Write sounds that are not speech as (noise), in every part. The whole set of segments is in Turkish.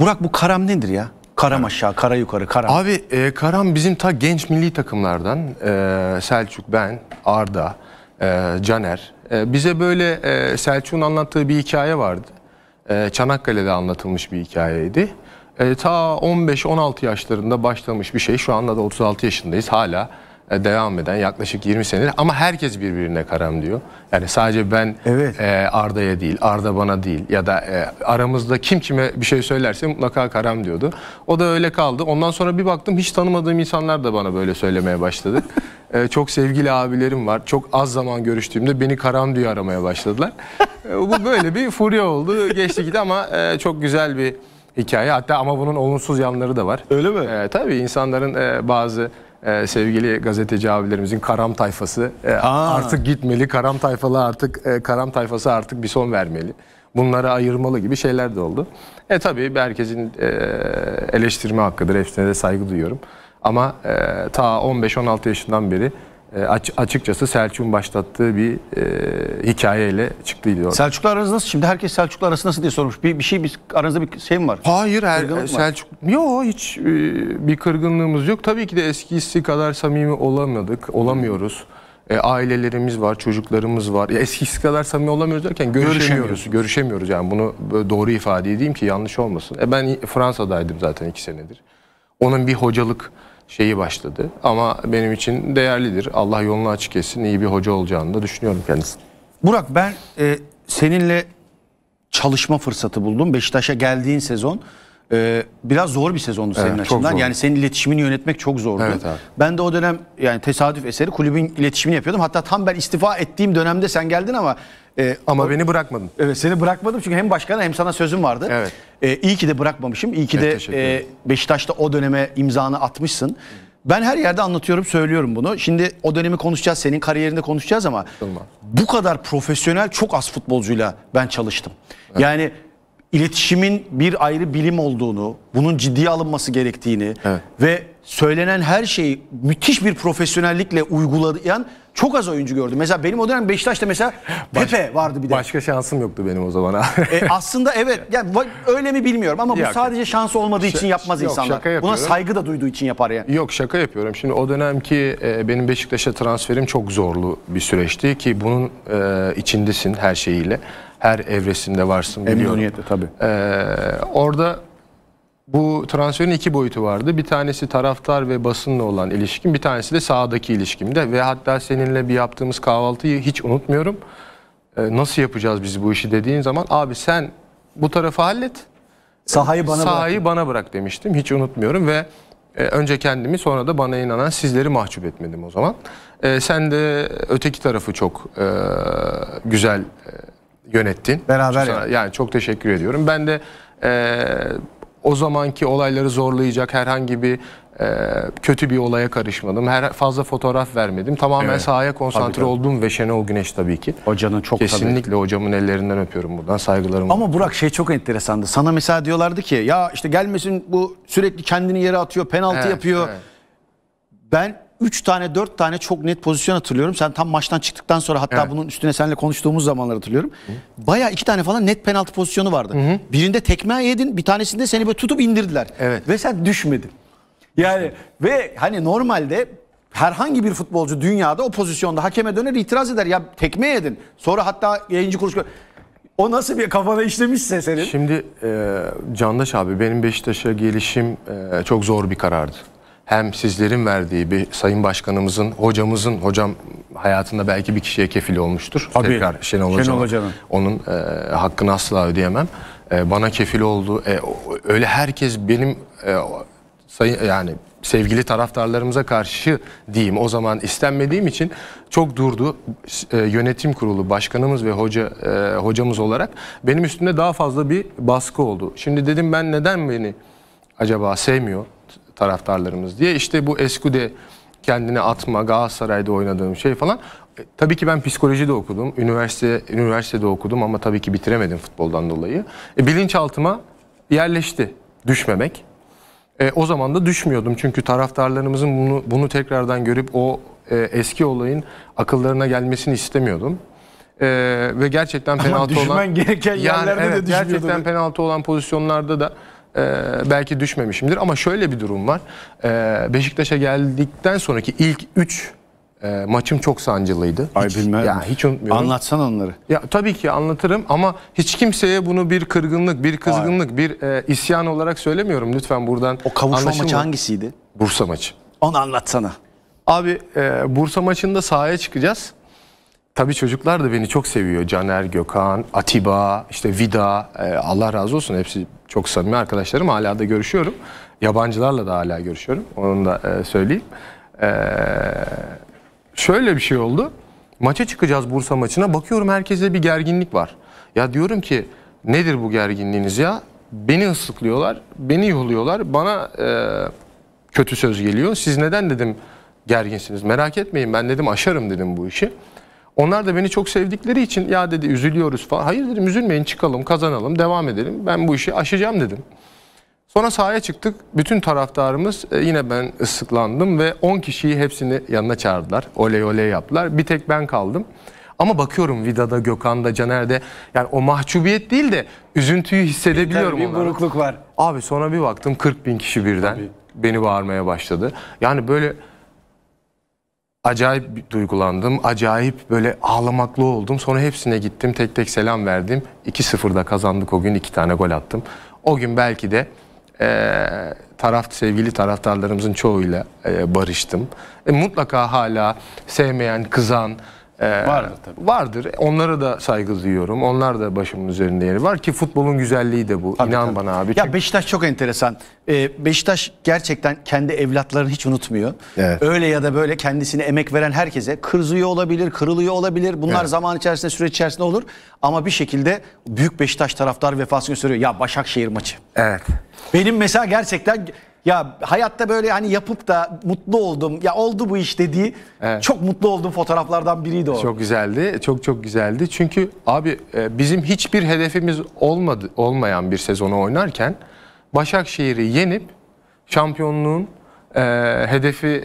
Burak bu karam nedir ya? Karam aşağı, kara yukarı, karam. Abi e, Karan bizim ta genç milli takımlardan e, Selçuk, ben, Arda, e, Caner. E, bize böyle e, Selçuk'un anlattığı bir hikaye vardı. E, Çanakkale'de anlatılmış bir hikayeydi. E, ta 15-16 yaşlarında başlamış bir şey. Şu anda da 36 yaşındayız. Hala devam eden yaklaşık 20 senedir. Ama herkes birbirine Karam diyor. Yani sadece ben Evet. e, Arda'ya değil, Arda bana değil ya da e, aramızda kim kime bir şey söylerse mutlaka Karam diyordu. O da öyle kaldı. Ondan sonra bir baktım hiç tanımadığım insanlar da bana böyle söylemeye başladı. (laughs) E, çok sevgili abilerim var. Çok az zaman görüştüğümde beni Karam diye aramaya başladılar. E, bu böyle bir furya oldu. Geçti gitti ama e, çok güzel bir hikaye. Hatta ama bunun olumsuz yanları da var. Öyle mi? E, tabii insanların e, bazı e, sevgili gazeteci abilerimizin karam tayfası e, Aa. artık gitmeli. Karam tayfalı artık e, karam tayfası artık bir son vermeli. Bunları ayırmalı gibi şeyler de oldu. E tabii herkesin e, eleştirme hakkıdır. Hepsine de saygı duyuyorum. Ama e, ta 15-16 yaşından beri açıkçası Selçuk'un başlattığı bir e, hikayeyle çıktıydı. Selçuklu aranız nasıl? Şimdi herkes Selçuklu arası nasıl diye sormuş. Bir, bir şey, bir, aranızda bir şey mi var? Hayır her, Kırgınlık Selçuk yok hiç e, bir kırgınlığımız yok. Tabii ki de eskisi kadar samimi olamadık, olamıyoruz. E, ailelerimiz var, çocuklarımız var. Ya eskisi kadar samimi olamıyoruz derken görüşemiyoruz. Görüşemiyoruz, yani bunu böyle doğru ifade edeyim ki yanlış olmasın. E, ben Fransa'daydım zaten iki senedir. Onun bir hocalık şeyi başladı ama benim için değerlidir. Allah yolunu açık etsin. iyi bir hoca olacağını da düşünüyorum kendisini. Burak ben e, seninle çalışma fırsatı buldum. Beşiktaş'a geldiğin sezon e, biraz zor bir sezondu senin çok açından. Yani senin iletişimini yönetmek çok zordu. Evet abi. Ben de o dönem yani tesadüf eseri kulübün iletişimini yapıyordum. Hatta tam ben istifa ettiğim dönemde sen geldin ama e, Ama beni bırakmadın. Evet seni bırakmadım çünkü hem başkana hem sana sözüm vardı. Evet. Ee, iyi ki de bırakmamışım. İyi ki Evet, de e. Beşiktaş'ta o döneme imzanı atmışsın. Ben her yerde anlatıyorum, söylüyorum bunu. Şimdi o dönemi konuşacağız, senin kariyerinde konuşacağız ama Tamam. bu kadar profesyonel çok az futbolcuyla ben çalıştım. Yani iletişimin bir ayrı bilim olduğunu, bunun ciddiye alınması gerektiğini Evet. ve söylenen her şeyi müthiş bir profesyonellikle uygulayan çok az oyuncu gördüm. Mesela benim o dönem Beşiktaş'ta mesela (laughs) Pepe vardı bir de. Başka şansım yoktu benim o zaman abi. E, aslında evet. (laughs) Yani öyle mi bilmiyorum ama bu Yok. sadece şansı olmadığı için yapmaz yok, insanlar. şaka Buna saygı da duyduğu için yapar yani. Yok şaka yapıyorum. Şimdi o dönemki e, benim Beşiktaş'a transferim çok zorlu bir süreçti ki bunun e, içindesin her şeyiyle. Her evresinde varsın biliyorum. Memnuniyetle tabii. E, orada bu transferin iki boyutu vardı. Bir tanesi taraftar ve basınla olan ilişkim, bir tanesi de sahadaki ilişkimde ve hatta seninle bir yaptığımız kahvaltıyı hiç unutmuyorum. E, nasıl yapacağız biz bu işi dediğin zaman abi sen bu tarafı hallet. Sahayı bana Sahayı bırak. bana bırak demiştim. Hiç unutmuyorum ve e, önce kendimi sonra da bana inanan sizleri mahcup etmedim o zaman. E, sen de öteki tarafı çok e, güzel e, yönettin. Beraber Sana- yani. çok teşekkür ediyorum. Ben de e, o zamanki olayları zorlayacak herhangi bir e, kötü bir olaya karışmadım. Her fazla fotoğraf vermedim. Tamamen Evet. sahaya konsantre tabii. oldum ve Şenol Güneş tabii ki. Hocanın çok tabii. Kesinlikle hocamın ellerinden öpüyorum buradan saygılarımı. Ama Burak şey çok enteresandı. Sana mesela diyorlardı ki ya işte gelmesin bu sürekli kendini yere atıyor, penaltı Evet, yapıyor. evet. Ben 3 tane 4 tane çok net pozisyon hatırlıyorum. Sen tam maçtan çıktıktan sonra hatta Evet. bunun üstüne seninle konuştuğumuz zamanlar hatırlıyorum. Baya iki tane falan net penaltı pozisyonu vardı. Birinde tekme yedin bir tanesinde seni böyle tutup indirdiler. Evet. Ve sen düşmedin. Yani ve hani normalde herhangi bir futbolcu dünyada o pozisyonda hakeme döner itiraz eder. Ya tekme yedin. Sonra hatta yayıncı kuruluş... O nasıl bir kafana işlemişse senin. Şimdi e, Candaş abi benim Beşiktaş'a gelişim e, çok zor bir karardı. Hem sizlerin verdiği bir sayın başkanımızın, hocamızın, hocam hayatında belki bir kişiye kefil olmuştur. Tabii. Tekrar Şenol, Şenol. Hoca'nın. Onun e, hakkını asla ödeyemem. E, bana kefil oldu. E, öyle herkes benim e, sayın yani sevgili taraftarlarımıza karşı diyeyim o zaman istenmediğim için çok durdu. E, yönetim kurulu başkanımız ve hoca e, hocamız olarak benim üstümde daha fazla bir baskı oldu. Şimdi dedim ben neden beni acaba sevmiyor taraftarlarımız diye işte bu Eskude kendine atma Galatasaray'da oynadığım şey falan. E, tabii ki ben psikoloji de okudum. Üniversite üniversitede okudum ama tabii ki bitiremedim futboldan dolayı. E, bilinçaltıma yerleşti düşmemek. E, o zaman da düşmüyordum çünkü taraftarlarımızın bunu bunu tekrardan görüp o e, eski olayın akıllarına gelmesini istemiyordum. E, ve gerçekten penaltı düşmen olan gereken yerlerde de evet, düşmüyordun. gerçekten penaltı olan pozisyonlarda da e, belki düşmemişimdir. Ama şöyle bir durum var. E, Beşiktaş'a geldikten sonraki ilk 3 maçım çok sancılıydı. hiç, Ya hiç unutmuyorum. Anlatsan onları. Ya tabii ki anlatırım ama hiç kimseye bunu bir kırgınlık, bir kızgınlık, bir e, isyan olarak söylemiyorum. Lütfen buradan O kavuşma maçı hangisiydi? Bursa maçı. Onu anlatsana. Abi e, Bursa maçında sahaya çıkacağız. Tabii çocuklar da beni çok seviyor. Caner, Gökhan, Atiba, işte Vida. e, Allah razı olsun hepsi çok samimi arkadaşlarım. Hala da görüşüyorum. Yabancılarla da hala görüşüyorum. Onu da e, söyleyeyim. E, şöyle bir şey oldu. Maça çıkacağız Bursa maçına. Bakıyorum herkeste bir gerginlik var. Ya diyorum ki nedir bu gerginliğiniz ya? Beni ıslıklıyorlar, beni yoluyorlar. Bana e, kötü söz geliyor. Siz neden dedim gerginsiniz? Merak etmeyin ben dedim aşarım dedim bu işi. Onlar da beni çok sevdikleri için ya dedi üzülüyoruz falan. Hayır dedim üzülmeyin çıkalım kazanalım devam edelim. Ben bu işi aşacağım dedim. Sonra sahaya çıktık. Bütün taraftarımız e, yine ben ıslıklandım ve 10 kişiyi hepsini yanına çağırdılar. Oley oley yaptılar. Bir tek ben kaldım. Ama bakıyorum Vida'da, Gökhan'da, Caner'de yani o mahcubiyet değil de üzüntüyü hissedebiliyorum onlarda. var. Abi sonra bir baktım 40 bin kişi birden beni bağırmaya başladı. Yani böyle acayip duygulandım. Acayip böyle ağlamaklı oldum. Sonra hepsine gittim tek tek selam verdim. 2-0'da kazandık o gün iki tane gol attım. O gün belki de eee, taraf sevgili taraftarlarımızın çoğuyla eee, barıştım. E, mutlaka hala sevmeyen, kızan eee, Vardır tabii. Vardır. Onlara da saygı duyuyorum. Onlar da başımın üzerinde yeri var ki futbolun güzelliği de bu. İnan tabii. bana abi. Ya Beşiktaş çok enteresan. Ee, Beşiktaş gerçekten kendi evlatlarını hiç unutmuyor. Evet. Öyle ya da böyle kendisine emek veren herkese kırzıyor olabilir, kırılıyor olabilir. Bunlar Evet. zaman içerisinde, süreç içerisinde olur. Ama bir şekilde büyük Beşiktaş taraftarı vefasını gösteriyor. Ya Başakşehir maçı. Evet. Benim mesela gerçekten ya hayatta böyle hani yapıp da mutlu oldum. Ya oldu bu iş dediği Evet. çok mutlu olduğum fotoğraflardan biriydi o. Çok güzeldi. Çok çok güzeldi. Çünkü abi e, bizim hiçbir hedefimiz olmadı olmayan bir sezonu oynarken Başakşehir'i yenip şampiyonluğun e, hedefi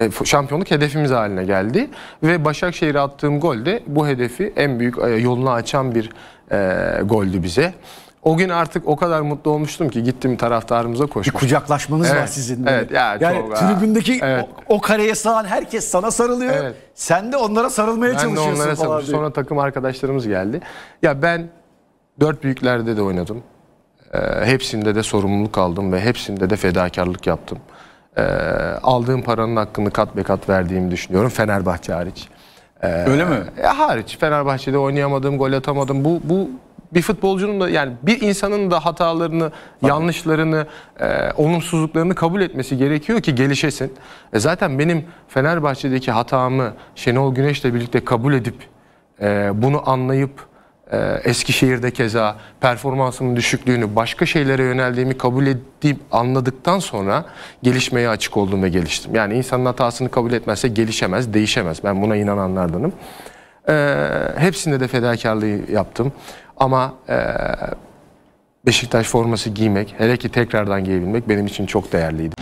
e, şampiyonluk hedefimiz haline geldi ve Başakşehir'e attığım gol de bu hedefi en büyük e, yolunu açan bir e, goldü bize. O gün artık o kadar mutlu olmuştum ki gittim taraftarımıza Bir koşmuştum. kucaklaşmanız var Evet, sizin. evet, ya yani çok- tribündeki Evet. o, o kareye sığan herkes sana sarılıyor. Evet. Sen de onlara sarılmaya Ben de çalışıyorsun onlara falan. Sonra takım arkadaşlarımız geldi. Ya ben dört büyüklerde de oynadım. Ee, hepsinde de sorumluluk aldım ve hepsinde de fedakarlık yaptım. Ee, aldığım paranın hakkını kat be kat verdiğimi düşünüyorum. Fenerbahçe hariç. Öyle mi? E, hariç Fenerbahçe'de oynayamadım, gol atamadım. Bu bu bir futbolcunun da yani bir insanın da hatalarını, yanlışlarını, e, olumsuzluklarını kabul etmesi gerekiyor ki gelişesin. E, zaten benim Fenerbahçe'deki hatamı Şenol Güneş'le birlikte kabul edip e, bunu anlayıp e, Eskişehir'de keza performansımın düşüklüğünü, başka şeylere yöneldiğimi kabul edip anladıktan sonra gelişmeye açık oldum ve geliştim. Yani insanın hatasını kabul etmezse gelişemez, değişemez. Ben buna inananlardanım. Ee, hepsinde de fedakarlığı yaptım. Ama e, Beşiktaş forması giymek, hele ki tekrardan giyebilmek benim için çok değerliydi.